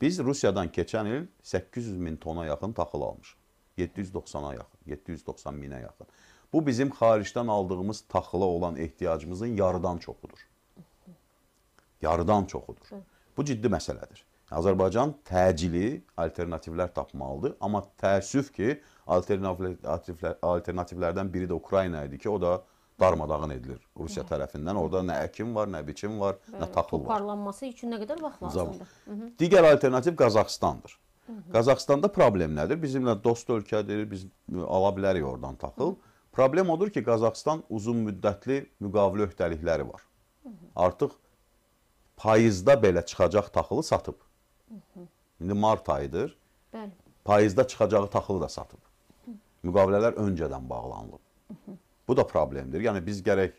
Biz Rusiyadan keçən il 800 min tona yaxın taxıl almışıq. 790-a yaxın, 790 minə yaxın. Bu bizim xaricdən aldığımız taxıla olan ehtiyacımızın yarıdan çoxudur. Yarıdan çoxudur. Bu ciddi məsələdir. Azərbaycan təcili alternativlər tapmalıdır, amma təəssüf ki, alternativlər, alternativlərdən biri də Ukrayna idi ki, o da darmadağın edilir Rusiya tərəfindən. Orada nə əkin var, nə biçim var, nə taxıl var. Toparlanması üçün nə qədər vaxt lazımdır? Digər alternativ Qazaxıstandır. Qazaxıstanda problem nədir? Bizimlə dost ölkədir, biz ala bilərik oradan taxıl. Problem odur ki, Qazaxıstan uzun müddətli müqavilə öhdəlikləri var. Artıq payızda belə çıxacaq taxılı satıb. İndi mart ayıdır. Bəli. Payızda çıxacağı taxılı da satıb. Müqavilələr öncədən bağlanılıb. Bu da problemdir. Yəni biz gərək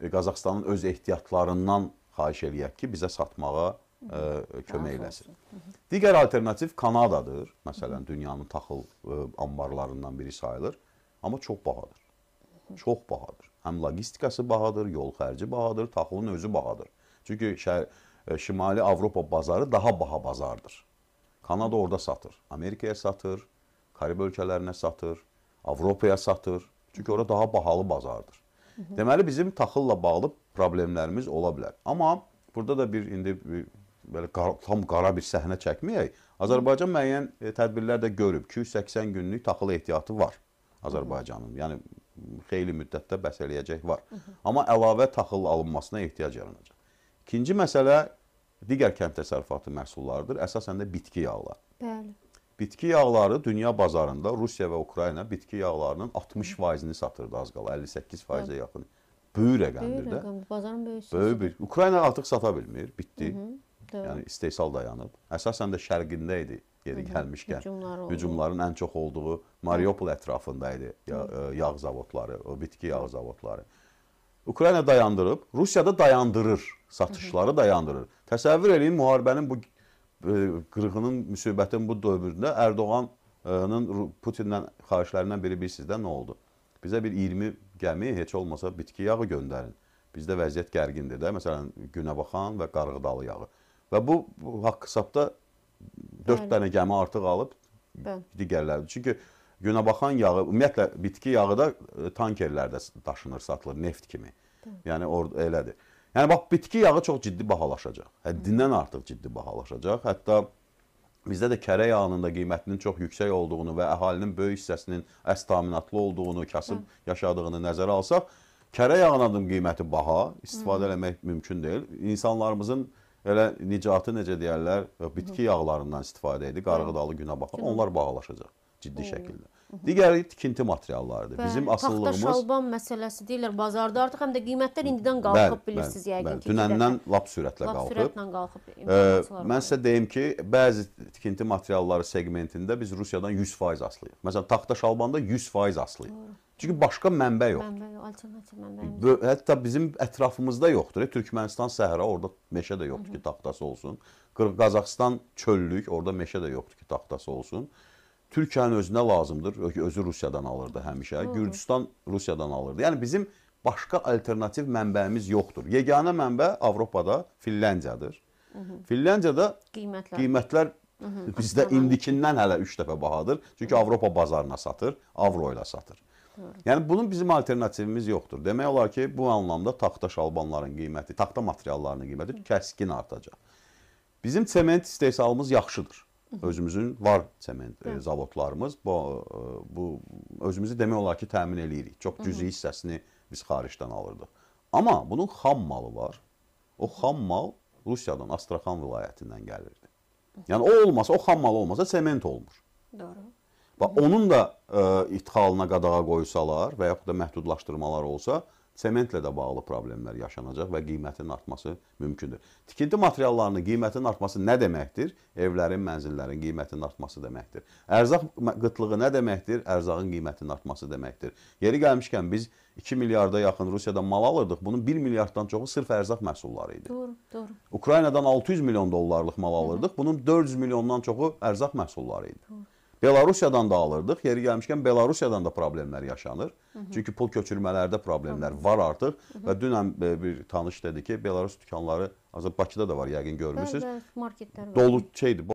e, Qazaxıstanın öz ehtiyatlarından xahiş eləyək ki, bizə satmağa ə, kömək eləsin. Digər alternativ Kanadadır. Məsələn, dünyanın taxıl ə, anbarlarından biri sayılır, amma çox bahadır. Çox bahadır. Həm logistikası bahadır, yol xərci bahadır, taxılın özü bahadır. Çünki şər, ə, Şimali Avropa bazarı daha baha bazardır. Kanada orada satır, Amerikaya satır, Karib ölkələrinə satır, Avropaya satır. Çünki ora daha bahalı bazardır. Deməli bizim taxılla bağlı problemlərimiz ola bilər. Amma burada da bir indi bir, belə qara, tam qara bir səhnə çəkməyək. Azərbaycan müəyyən e, tədbirlər də görüb. 280 günlük taxıl ehtiyatı var Azərbaycanın. Yəni xeyli müddətdə bəs eləyəcək var. Amma əlavə taxıl alınmasına ehtiyac yaranacaq. İkinci məsələ digər kənd təsərrüfatı məhsullarıdır. Əsasən də bitki yağları. Bəli. Bitki yağları dünya bazarında Rusiya və Ukrayna bitki yağlarının 60%-ni satırdı az qala, 58%-ə yaxın. Böyük rəqəmdir Böyük də. rəqəm, bazarın böyük. Böyük bir. Ukrayna artıq sata bilmir, bitdi. Doğru. Yəni istehsal dayanıb. Əsasən də şərqində idi yeri gəlmişkən. Hücumlar oldu. Hücumların ən çox olduğu Mariupol ətrafında idi ya, e, yağ zavodları, o bitki yağ zavodları. Ukrayna dayandırıb, Rusiya da dayandırır, satışları dayandırır. Təsəvvür eləyin müharibənin bu qırğının, müsibətin bu dövründə Ərdoğanın Putindən xahişlərindən biri bilirsiniz də nə oldu? Bizə bir 20 gəmi heç olmasa bitki yağı göndərin. Bizdə vəziyyət gərgindir də. Məsələn, Günəbaxan və Qarğıdalı yağı. Və bu, bu haqq hesabda 4 Bəli. dənə gəmi artıq alıb Bəli. digərləri. Çünki Günəbaxan yağı, ümumiyyətlə bitki yağı da e, tankerlərdə daşınır, satılır neft kimi. Yəni orada elədir. Yəni bax bitki yağı çox ciddi bahalaşacaq. Həddindən artıq ciddi bahalaşacaq. Hətta bizdə də kərə yağının da qiymətinin çox yüksək olduğunu və əhalinin böyük hissəsinin əs təminatlı olduğunu, kasıb yaşadığını nəzərə alsaq, kərə yağının qiyməti baha, istifadə eləmək mümkün deyil. İnsanlarımızın elə nicatı necə deyərlər, bitki yağlarından istifadə edir, qarğıdalı günə baxın, onlar bahalaşacaq ciddi şəkildə. Digəri tikinti materiallarıdır. Bizim Bəli, asıllığımız Taxta şalban məsələsi deyirlər bazarda artıq həm də qiymətlər indidən qalxıb bilirsiniz yəqin ki. iki Dünəndən lap sürətlə lap qalxıb. sürətlə qalxıb. Ə, Mən sizə deyim ki, bəzi tikinti materialları segmentində biz Rusiyadan 100% aslıyıq. Məsələn, taxta şalbanda 100% aslıyıq. Çünki başqa mənbə yoxdur. Mənbə yox, alternativ. Bö- Hətta bizim ətrafımızda yoxdur. E, Türkmənistan səhra, orada meşə də yoxdur ki, taxtası olsun. Qazaxıstan çöllük, orada meşə də yoxdur ki, taxtası olsun. Türkiyənin özünə lazımdır. Özü Rusiyadan alırdı həmişə. Gürcüstan Rusiyadan alırdı. Yəni bizim başqa alternativ mənbəyimiz yoxdur. Yeganə mənbə Avropada Finlandiyadır. Finlandiyada Qiymətlər. qiymətlər bizdə indikindən hələ 3 dəfə bahadır. Çünki Avropa bazarına satır, avro ilə satır. Yəni bunun bizim alternativimiz yoxdur. Demək olar ki, bu anlamda taxta şalbanların qiyməti, taxta materiallarının qiyməti kəskin artacaq. Bizim sement istehsalımız yaxşıdır. Özümüzün var sement e, zavodlarımız. Bu e, bu özümüzü demək olar ki, təmin eləyirik. Çox cüzi hissəsini biz xaricdən alırdıq. Amma bunun xam malı var. O xam mal Rusiyadan, Astraxan vilayətindən gəlirdi. Yəni o olmasa, o xam mal olmasa sement olmur. Doğru. Bax onun da ə, idxalına qadağa qoysalar və yaxud da məhdudlaşdırmalar olsa, sementlə də bağlı problemlər yaşanacaq və qiymətin artması mümkündür. Tikinti materiallarının qiymətinin artması nə deməkdir? Evlərin, mənzillərin qiymətinin artması deməkdir. Ərzaq qıtlığı nə deməkdir? Ərzağın qiymətinin artması deməkdir. Yeri gəlmişkən biz 2 milyarda yaxın Rusiyadan mal alırdıq. Bunun 1 milyarddan çoxu sırf ərzaq məhsulları idi. Doğru, doğru. Ukraynadan 600 milyon dollarlıq mal alırdıq. Bunun 400 milyondan çoxu ərzaq məhsulları idi. Belarusiyadan da alırdıq. Yeri gəlmişkən Belarusiyadan da problemlər yaşanır. Çünki pul köçürmələrdə problemlər var artıq və dünən bir tanış dedi ki, Belarus dükanları Bakıda da var, yəqin Bəli, görmüsüz. bəli, marketlər var. Dolu şeydir,